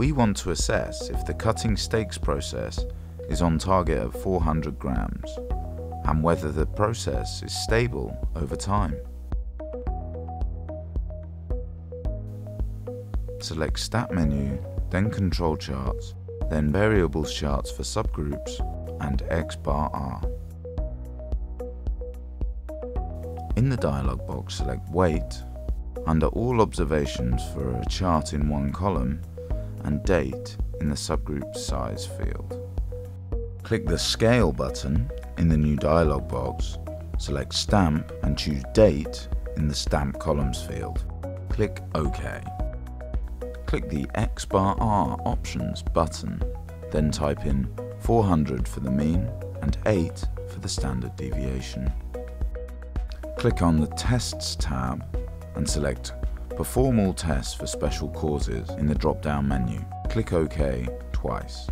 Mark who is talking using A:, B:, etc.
A: We want to assess if the cutting steaks process is on target at 400 grams and whether the process is stable over time. Select Stat menu, then Control Charts, then Variables Charts for subgroups and X bar R. In the dialog box select Weight, under All Observations for a chart in one column, and Date in the subgroup Size field. Click the Scale button in the new dialog box, select Stamp and choose Date in the Stamp Columns field. Click OK. Click the X bar R options button, then type in 400 for the mean and 8 for the standard deviation. Click on the Tests tab and select Perform all tests for special causes in the drop-down menu. Click OK twice.